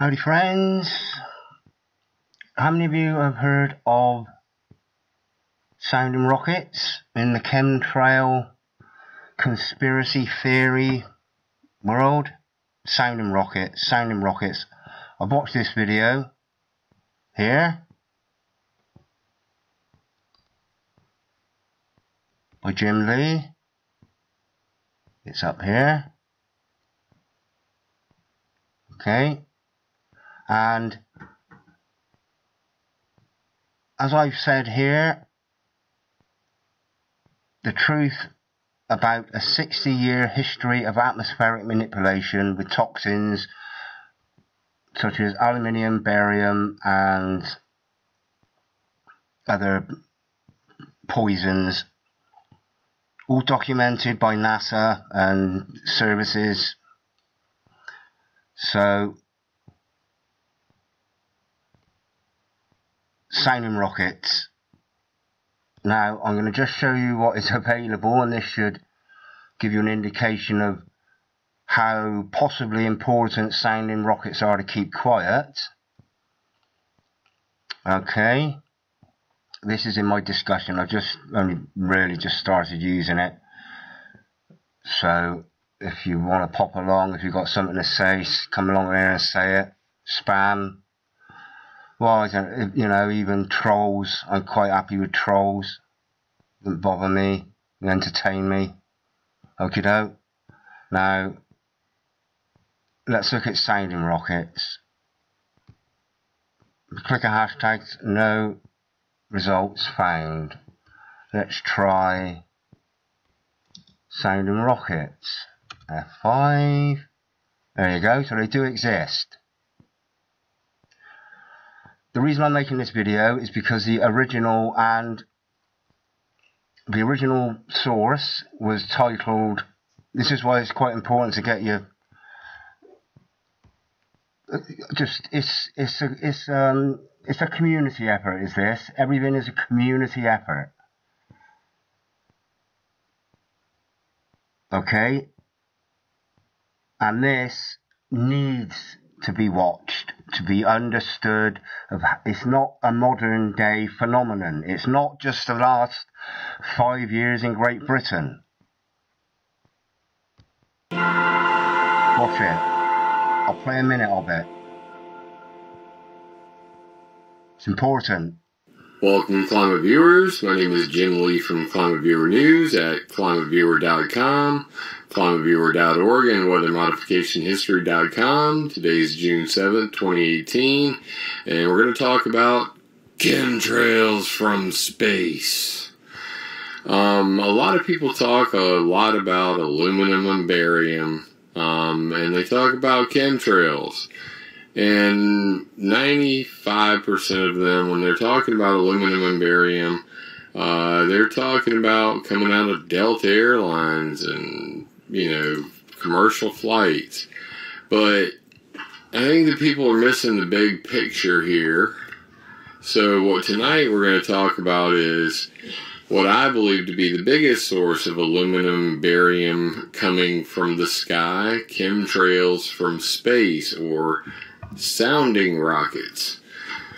Howdy friends. How many of you have heard of sounding rockets in the chemtrail conspiracy theory world? Sounding rockets, sounding rockets. I've watched this video here by Jim Lee. It's up here. Okay and as I've said here, the truth about a 60 year history of atmospheric manipulation with toxins such as aluminium, barium, and other poisons, all documented by NASA and services. So sounding rockets. Now I'm going to just show you what is available and this should give you an indication of how possibly important sounding rockets are to keep quiet. Okay, this is in my discussion. I've just only really just started using it. So if you want to pop along, if you've got something to say, come along here and say it. Spam, well, uh, you know, even trolls. I'm quite happy with trolls. Don't bother me. They entertain me. Okay, doke. Now, let's look at sounding rockets. Click a hashtag. No results found. Let's try sounding rockets. F5. There you go. So they do exist. The reason I'm making this video is because the original and the original source was titled this is why it's quite important to get your just it's it's a it's um it's a community effort is this? Everything is a community effort. Okay? And this needs to be watched, to be understood. Of, it's not a modern day phenomenon. It's not just the last five years in Great Britain. Watch it. I'll play a minute of it. It's important. Welcome, Climate Viewers. My name is Jim Lee from Climate Viewer News at climateviewer.com, climateviewer.org, and weathermodificationhistory.com. Today's June 7th, 2018, and we're going to talk about chemtrails from space. Um, a lot of people talk a lot about aluminum and barium, um, and they talk about chemtrails. And 95% of them, when they're talking about aluminum and barium, uh, they're talking about coming out of Delta Airlines and, you know, commercial flights. But I think that people are missing the big picture here. So, what tonight we're going to talk about is what I believe to be the biggest source of aluminum barium coming from the sky, chemtrails from space, or sounding rockets.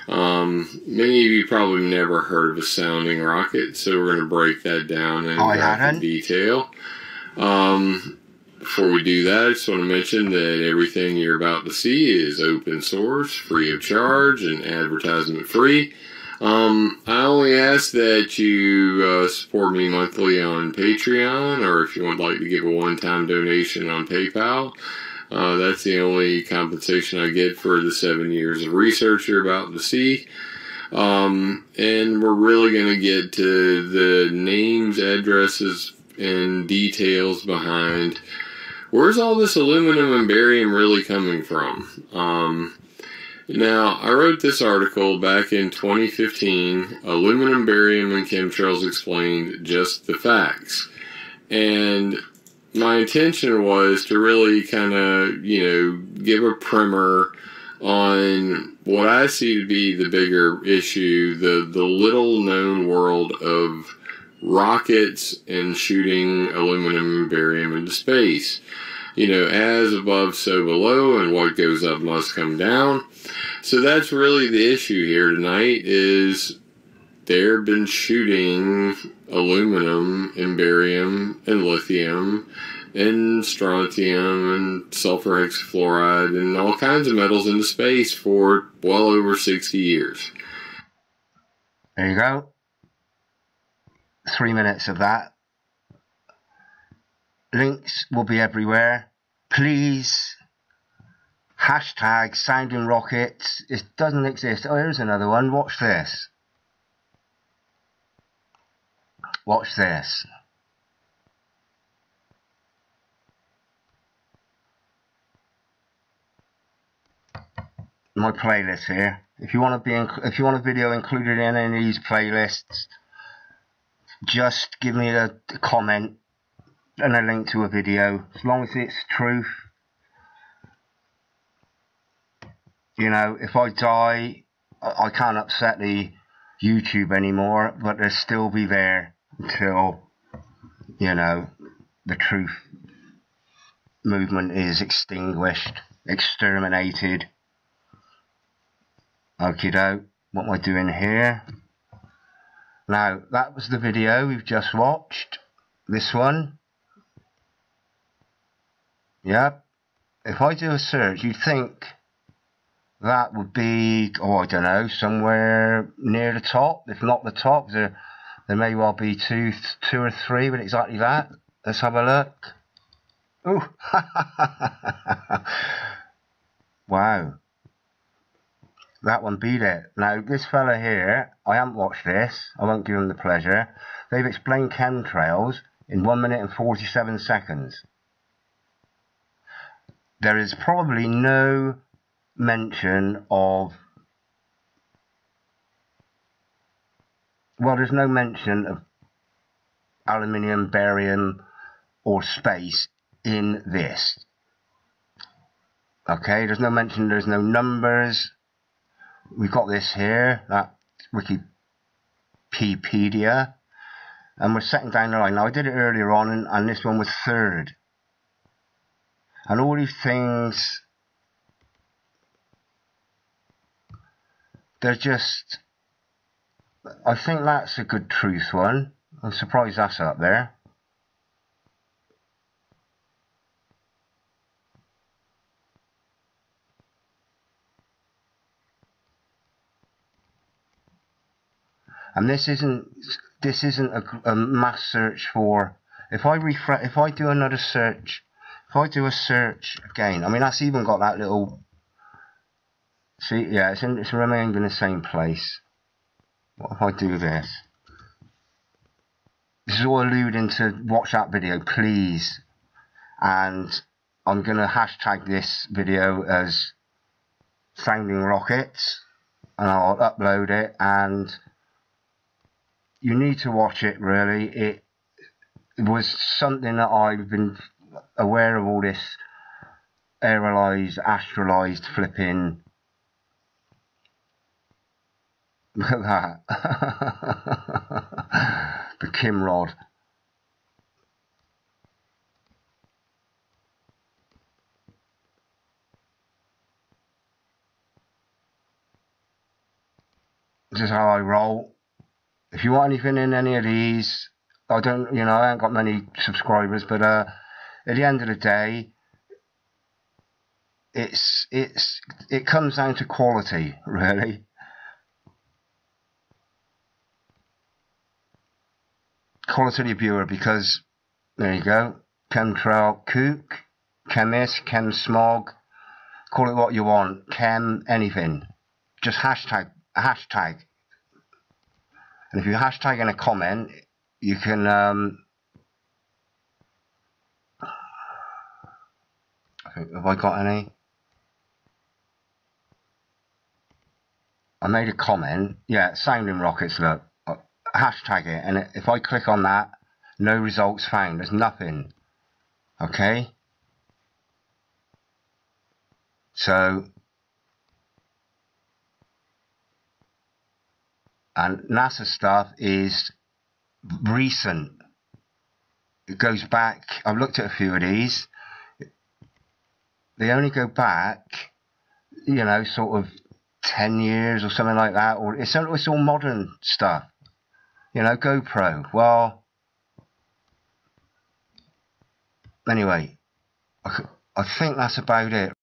Um, many of you probably never heard of a sounding rocket, so we're going to break that down in oh, detail. Um, before we do that, I just want to mention that everything you're about to see is open source, free of charge, and advertisement free. Um, I only ask that you uh, support me monthly on Patreon, or if you would like to give a one-time donation on PayPal. Uh, that's the only compensation I get for the seven years of research you're about to see. Um, and we're really going to get to the names, addresses, and details behind where's all this aluminum and barium really coming from. Um, now, I wrote this article back in 2015, Aluminum, Barium, and Chemtrails Explained Just the Facts. And my intention was to really kind of, you know, give a primer on what I see to be the bigger issue, the, the little known world of rockets and shooting aluminum and barium into space. you know, as above, so below, and what goes up must come down. So that's really the issue here tonight is they've been shooting aluminum and barium and lithium and strontium and sulfur hexafluoride and all kinds of metals into space for well over 60 years. There you go. Three minutes of that. Links will be everywhere. Please hashtag sounding rockets. It doesn't exist. Oh, here's another one. Watch this. Watch this. My playlist here. If you want to be, if you want a video included in any of these playlists, just give me a comment and a link to a video. As long as it's truth. You know, if I die, I can't upset the YouTube anymore, but they'll still be there until, you know, the truth movement is extinguished, exterminated. Okie doke, what am I doing here? Now, that was the video we've just watched. This one. Yep. If I do a search, you'd think that would be, oh, I don't know, somewhere near the top, if not the top. There, there may well be two, two or three but exactly that. Let's have a look. Oh, wow. That one beat it. Now, this fella here, I haven't watched this. I won't give him the pleasure. They've explained chemtrails in 1 minute and 47 seconds. There is probably no mention of well there's no mention of aluminium barium or space in this. Okay there's no mention there's no numbers. We've got this here that wikipedia and we're second down the line. Now I did it earlier on and, and this one was third. And all these things they're just I think that's a good truth one. I'm surprised that's up there. And this isn't this isn't a, a mass search for if I refresh if I do another search if I do a search again I mean that's even got that little See, yeah, it's, in, it's remained in the same place. What if I do this? This is all alluding to watch that video, please. And I'm going to hashtag this video as Sounding Rockets. And I'll upload it. And you need to watch it, really. It, was something that I've been aware of all this aerialized, astralized flipping Look at that. the Kim rod. This is how I roll. If you want anything in any of these, I don't, you know, I ain't got many subscribers, but uh, at the end of the day, it's it's it comes down to quality, really. Quality viewer because there you go. Chemtrail kook, chemist, chem smog, call it what you want, chem anything. Just hashtag hashtag. And if you hashtag in a comment, you can um, have I got any? I made a comment. Yeah, sounding rockets look hashtag it. And if I click on that no results found. There's nothing. Okay? So and NASA stuff is recent. It goes back I've looked at a few of these. They only go back, you know, sort of 10 years or something like that, or it's, it's all modern stuff. You know, GoPro. Well, anyway, I, I think that's about it.